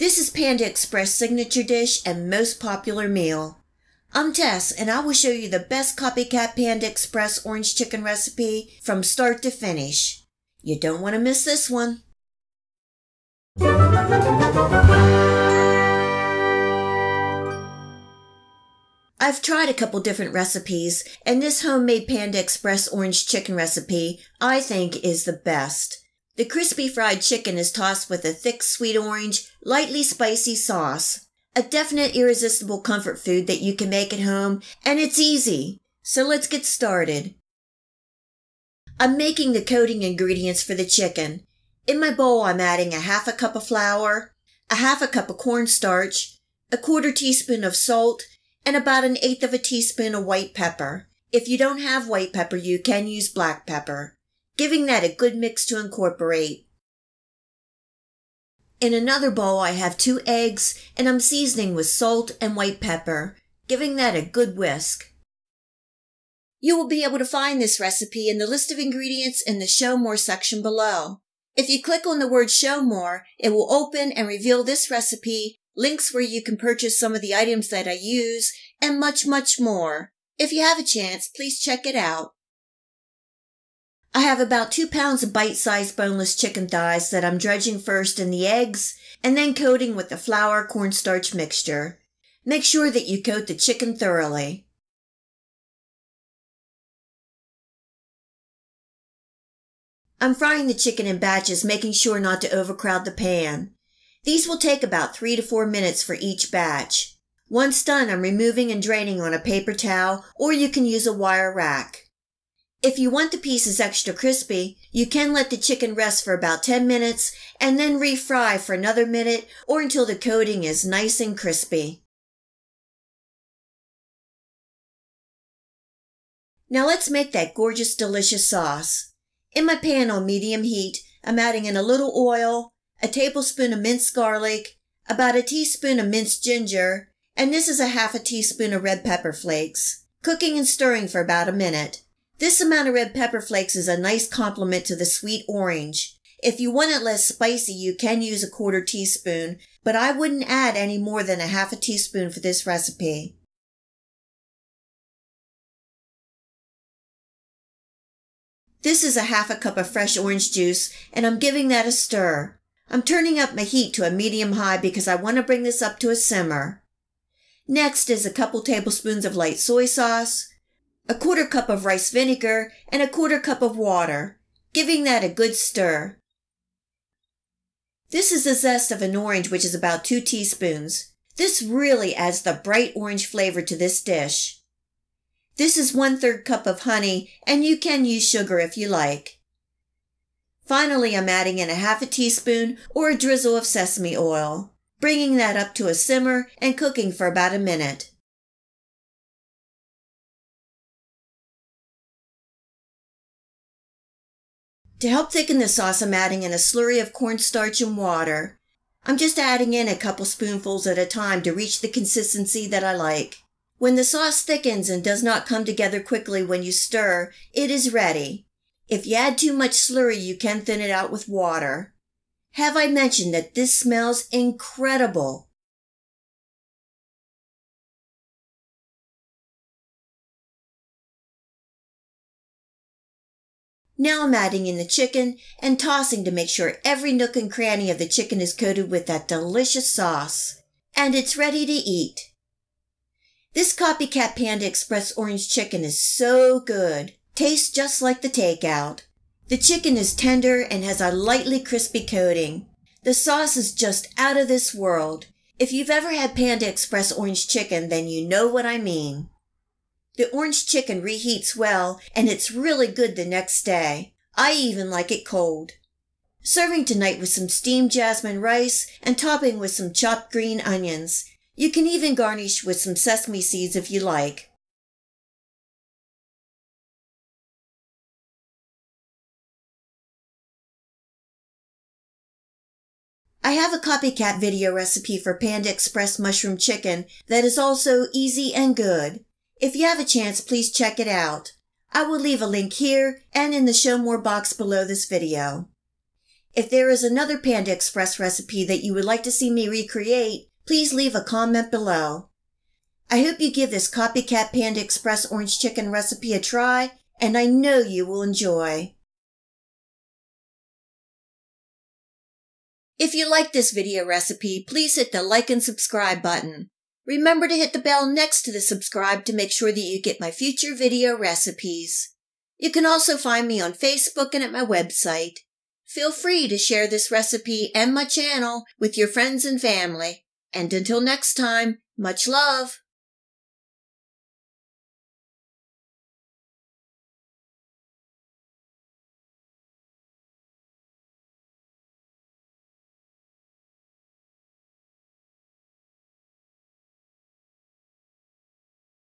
This is Panda Express signature dish and most popular meal. I'm Tess and I will show you the best copycat Panda Express orange chicken recipe from start to finish. You don't want to miss this one. I've tried a couple different recipes, and this homemade Panda Express orange chicken recipe I think is the best. The crispy fried chicken is tossed with a thick sweet orange, lightly spicy sauce. A definite irresistible comfort food that you can make at home, and it's easy. So let's get started. I'm making the coating ingredients for the chicken. In my bowl, I'm adding a half a cup of flour, a half a cup of cornstarch, a quarter teaspoon of salt, and about an eighth of a teaspoon of white pepper. If you don't have white pepper, you can use black pepper giving that a good mix to incorporate. In another bowl, I have two eggs and I'm seasoning with salt and white pepper, giving that a good whisk. You will be able to find this recipe in the list of ingredients in the Show More section below. If you click on the word Show More, it will open and reveal this recipe, links where you can purchase some of the items that I use, and much, much more. If you have a chance, please check it out. I have about two pounds of bite-sized boneless chicken thighs that I'm dredging first in the eggs and then coating with the flour cornstarch mixture. Make sure that you coat the chicken thoroughly. I'm frying the chicken in batches, making sure not to overcrowd the pan. These will take about three to four minutes for each batch. Once done, I'm removing and draining on a paper towel, or you can use a wire rack. If you want the pieces extra crispy, you can let the chicken rest for about 10 minutes and then refry for another minute or until the coating is nice and crispy. Now let's make that gorgeous delicious sauce. In my pan on medium heat, I'm adding in a little oil, a tablespoon of minced garlic, about a teaspoon of minced ginger, and this is a half a teaspoon of red pepper flakes, cooking and stirring for about a minute. This amount of red pepper flakes is a nice complement to the sweet orange. If you want it less spicy, you can use a quarter teaspoon, but I wouldn't add any more than a half a teaspoon for this recipe. This is a half a cup of fresh orange juice, and I'm giving that a stir. I'm turning up my heat to a medium high because I want to bring this up to a simmer. Next is a couple tablespoons of light soy sauce, a quarter cup of rice vinegar, and a quarter cup of water, giving that a good stir. This is the zest of an orange, which is about two teaspoons. This really adds the bright orange flavor to this dish. This is one third cup of honey, and you can use sugar if you like. Finally, I'm adding in a half a teaspoon or a drizzle of sesame oil, bringing that up to a simmer and cooking for about a minute. To help thicken the sauce, I'm adding in a slurry of cornstarch and water. I'm just adding in a couple spoonfuls at a time to reach the consistency that I like. When the sauce thickens and does not come together quickly when you stir, it is ready. If you add too much slurry, you can thin it out with water. Have I mentioned that this smells incredible? Now I'm adding in the chicken and tossing to make sure every nook and cranny of the chicken is coated with that delicious sauce. And it's ready to eat. This Copycat Panda Express orange chicken is so good. Tastes just like the takeout. The chicken is tender and has a lightly crispy coating. The sauce is just out of this world. If you've ever had Panda Express orange chicken, then you know what I mean. The orange chicken reheats well, and it's really good the next day. I even like it cold. Serving tonight with some steamed jasmine rice and topping with some chopped green onions. You can even garnish with some sesame seeds if you like. I have a copycat video recipe for Panda Express mushroom chicken that is also easy and good. If you have a chance, please check it out. I will leave a link here and in the show more box below this video. If there is another Panda Express recipe that you would like to see me recreate, please leave a comment below. I hope you give this Copycat Panda Express orange chicken recipe a try, and I know you will enjoy. If you like this video recipe, please hit the like and subscribe button. Remember to hit the bell next to the subscribe to make sure that you get my future video recipes. You can also find me on Facebook and at my website. Feel free to share this recipe and my channel with your friends and family. And until next time, much love!